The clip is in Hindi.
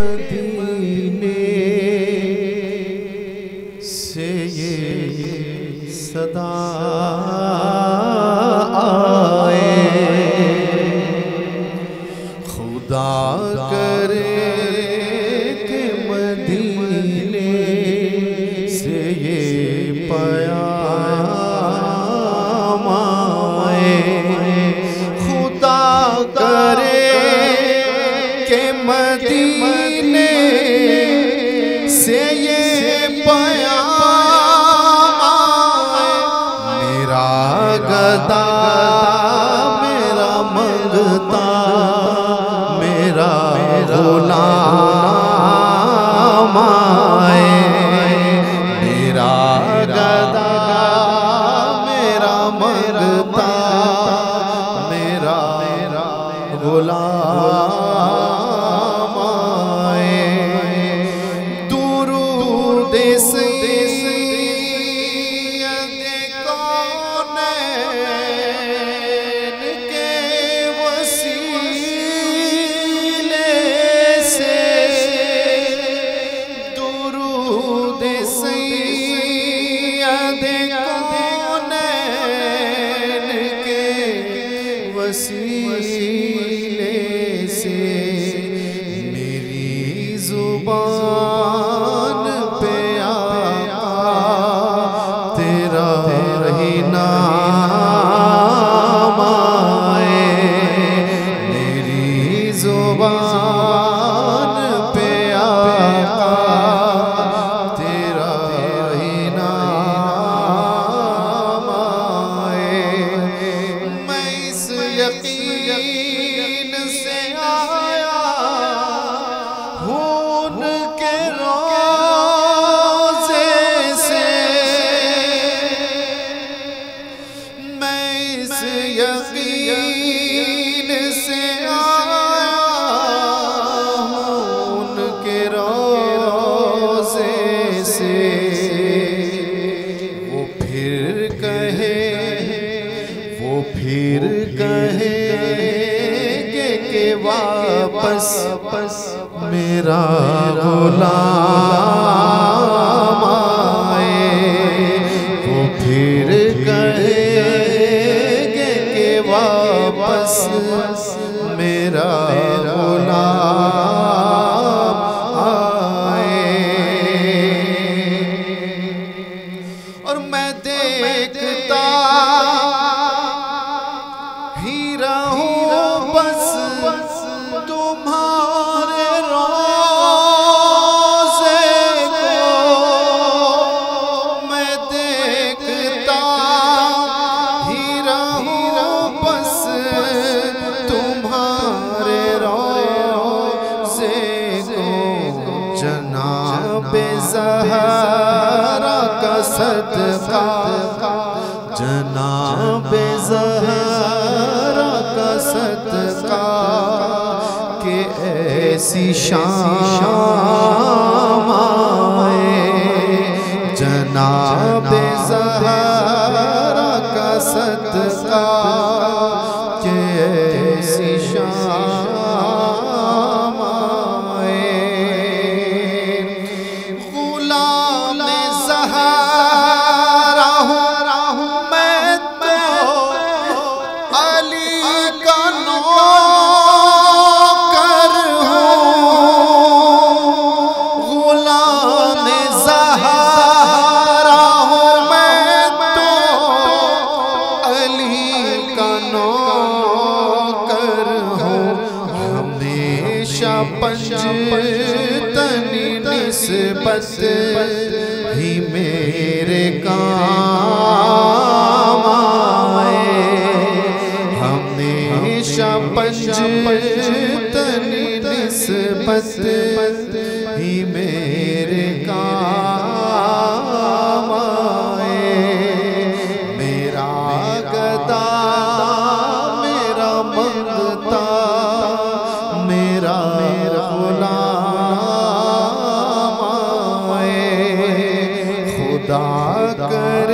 would be मंगता मेरा मंगता मेरा गुलाम आए मेरा गदा मेरा मंगता मेरा गुलाम वसीले से फिर कहे के, के वापस मेरा गुलाम। सदका जनाब सत का के ऐसी शान अली का नौकर हो हमेशा पंजतनी निस्बत ही मेरे काम हमेशा पंजतनी निस्बत ही मेरे काम खुदा कर